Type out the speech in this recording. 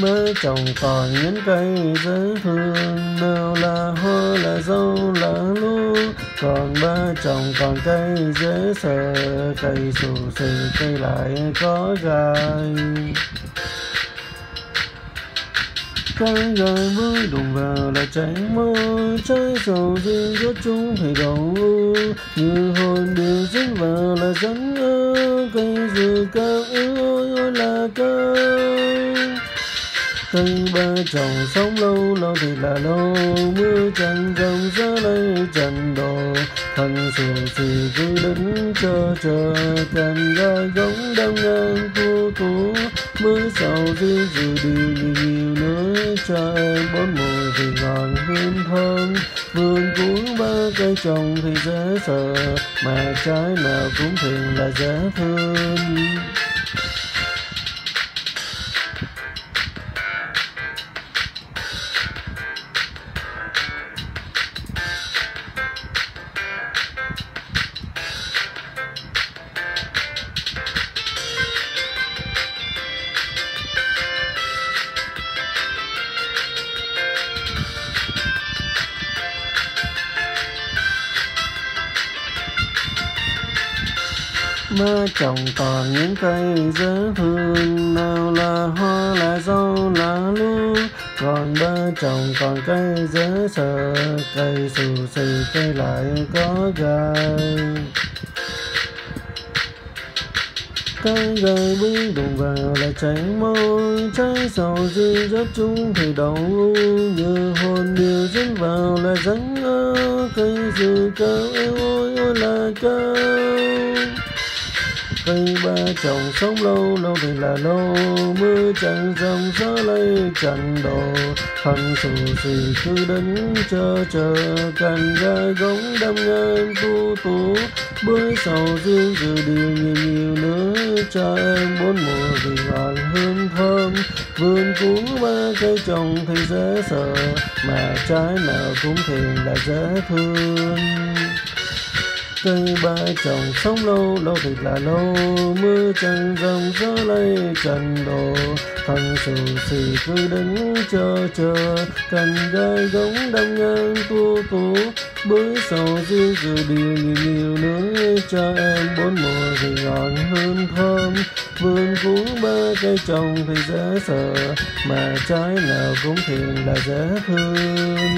mới trồng còn những cây dễ thương nào là hoa là dâu, là lúa. Còn ba trồng còn cây dễ sợ cây xù xì, cây lại có gai. Cái gai mới đụng vào là cháy mơ. Trái sầu riêng rớt chúng thì đầu như hồn đều dính vào là dẫn ơ cây dừa cao ơi ôi là cao cây ba trồng sống lâu lâu thì là lâu mưa chẳng rồng gió lấy trần đồ. Thân sù xì cứ đứng chờ chờ. Cành gai giống đâm ngang tu tú mưa sầu dư dù đi, nhiều nhiều nữa cho em. Bốn mùa thì ngọn hương thơm. Vườn cuốn ba cây trồng thì dễ sợ. Mà trái nào cũng thường là dễ thương. Mơ trồng toàn những cây dễ thương nào là hoa, là rau, là lúa. Còn ba trồng còn cây dễ sợ cây xù xì, cây lại có gai. Cây gai bung đụng vào là chảy máu, trái sầu riêng rớt chung thì đầu như hồn điều dính vào là rắn cây dừa cao eo ôi ôi là cao cây ba trồng sống lâu lâu thì là lâu. Mưa chẳng dòng gió lây chẳng đổ thân xù xì cứ đứng chờ chờ. Cành gai gống đâm ngang tu tú bưởi sầu riêng dự điều nhiều nhiều nữa. Cho em bốn mùa vì ngọn hương thơm. Vườn cuốn ba cây trồng thì dễ sợ. Mà trái nào cũng thường là dễ thương cây ba trồng sống lâu lâu thì là lâu. Mưa trăng rồng gió lây trần đồ. Thằng sầu xì cứ đứng chờ chờ. Cành gai gống đâm ngang tu tú bưởi sầu riêng dự điều nhiều nhiều nữa cho em bốn mùa thì ngọn hương thơm. Vườn cuốn ba cây trồng thì dễ sợ. Mà trái nào cũng thiền là dễ thương.